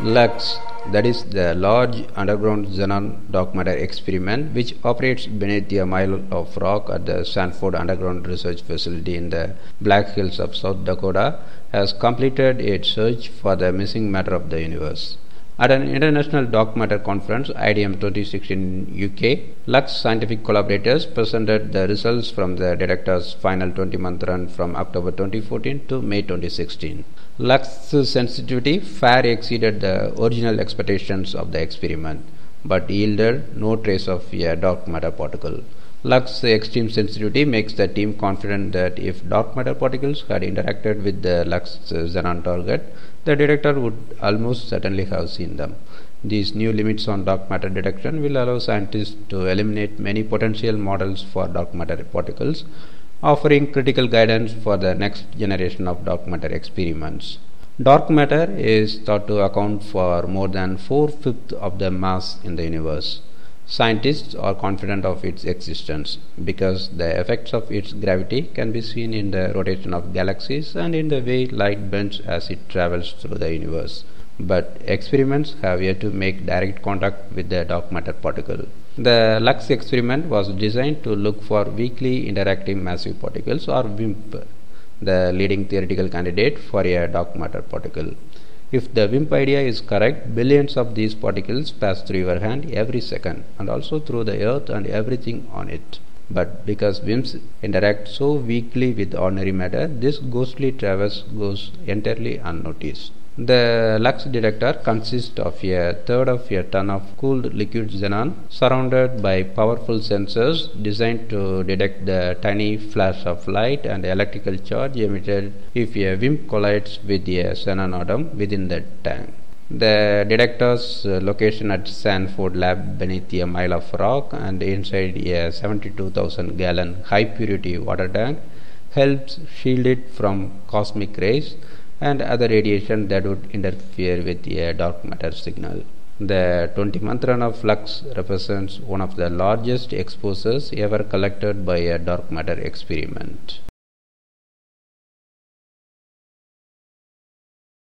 LUX, that is the Large Underground Xenon Dark Matter Experiment, which operates beneath a mile of rock at the Sanford Underground Research Facility in the Black Hills of South Dakota, has completed its search for the missing matter of the universe. At an international dark matter conference, IDM 2016 UK, LUX scientific collaborators presented the results from the detector's final 20 month run from October 2014 to May 2016. LUX's sensitivity far exceeded the original expectations of the experiment, but yielded no trace of a dark matter particle. Lux extreme sensitivity makes the team confident that if dark matter particles had interacted with the Lux xenon target, the detector would almost certainly have seen them. These new limits on dark matter detection will allow scientists to eliminate many potential models for dark matter particles, offering critical guidance for the next generation of dark matter experiments. Dark matter is thought to account for more than four fifths of the mass in the universe. Scientists are confident of its existence because the effects of its gravity can be seen in the rotation of galaxies and in the way light bends as it travels through the universe. But experiments have yet to make direct contact with the dark matter particle. The LUX experiment was designed to look for weakly interacting massive particles or WIMP, the leading theoretical candidate for a dark matter particle. If the WIMP idea is correct, billions of these particles pass through your hand every second and also through the earth and everything on it. But because WIMPs interact so weakly with ordinary matter, this ghostly traverse goes entirely unnoticed. The LUX detector consists of a third of a ton of cooled liquid xenon surrounded by powerful sensors designed to detect the tiny flash of light and electrical charge emitted if a WIMP collides with a xenon atom within the tank. The detector's location at Sanford lab beneath a mile of rock and inside a 72,000 gallon high purity water tank helps shield it from cosmic rays and other radiation that would interfere with a dark matter signal. The 20 month run of LUX represents one of the largest exposures ever collected by a dark matter experiment.